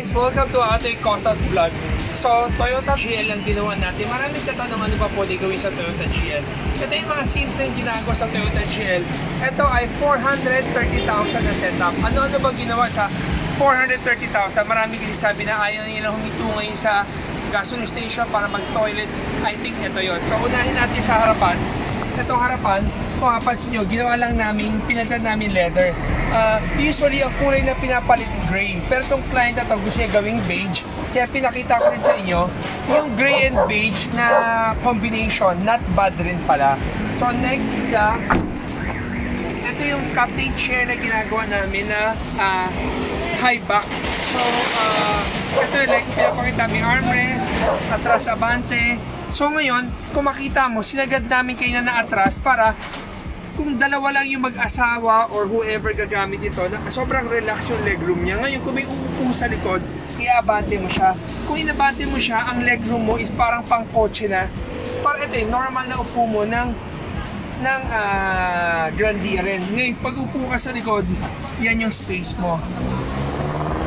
Guys, welcome to ating Cosas Vlog. So, Toyota GL ang ginawa natin. Maraming katanungan ano pa pwede gawin sa Toyota GL. Ito yung mga simpleng ginagawa sa Toyota GL. Ito ay 430,000 na setup. Ano-ano ba ginawa sa 430,000? Marami kasi sabi na ayaw nila huminto ngayon sa gasoline station para mag-toilet. I think ito yon. So, unahin natin sa harapan. Itong harapan, kung mapansin nyo, ginawa lang namin, pinagdan namin leather. Uh, usually, ang kulay na pinapalit gray. Pero itong client na to gusto niya gawing beige. Kaya pinakita ko rin sa inyo, yung gray and beige na combination, not bad rin pala. So next is the, ito yung captain chair na ginagawa namin na uh, high back. So, uh, ito yung like pinapakita may armrest, atras abante. So ngayon, kung makita mo, sinagad namin kayo na na-atras para kung dalawa lang yung mag-asawa or whoever gagamit ito, sobrang relax yung legroom niya. Ngayon, kung may uupo sa likod, iabante mo siya. Kung inabante mo siya, ang legroom mo is parang pang kotse na. Para ito yung normal na upo mo ng ng uh, Grandia rin. Ngayon, pag upo ka sa likod, yan yung space mo.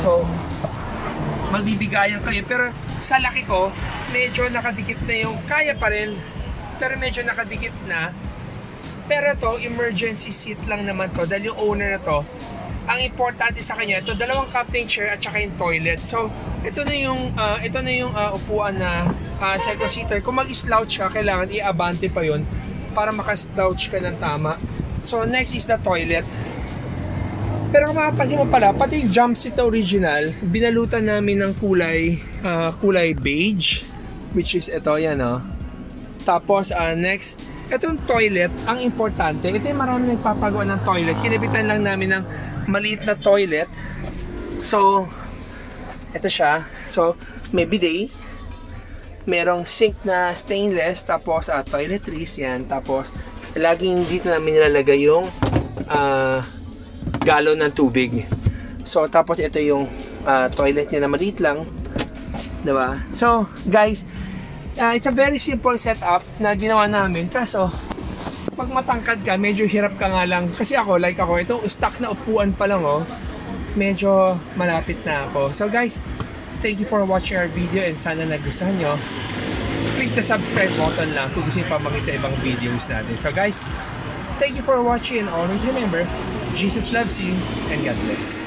So, magbibigayan kayo. Pero sa laki ko, medyo nakadikit na yung, kaya pa rin, pero medyo nakadikit na pero to emergency seat lang naman to dahil yung owner na to, ang importante sa kanya, ito dalawang captain chair at saka yung toilet. So, ito na yung uh, ito na yung uh, upuan na uh, second seater. Kung mag-slouch ka, kailangan i-abante pa yon para maka-slouch ka ng tama. So, next is the toilet. Pero kung makapansin mo pala, pati yung jump seat na original, binalutan namin ng kulay uh, kulay beige, which is ito, yan o. Oh. Tapos, uh, next, Itong toilet, ang importante, ito yung marami nagpapagawa ng toilet. Kinabitan lang namin ng maliit na toilet. So, ito siya. So, may bidet. Merong sink na stainless. Tapos, uh, toiletries yan. Tapos, laging dito namin nilalagay yung uh, galon ng tubig. So, tapos ito yung uh, toilet niya na maliit lang. Diba? So, guys, uh, it's a very simple setup na ginawa namin. Kaso, pag matangkad ka, medyo hirap ka nga lang. Kasi ako, like ako, itong stock na upuan pa lang, oh, medyo malapit na ako. So guys, thank you for watching our video and sana nagustuhan nyo. Click the subscribe button lang kung gusto nyo pa makita ibang videos natin. So guys, thank you for watching and always remember, Jesus loves you and God bless.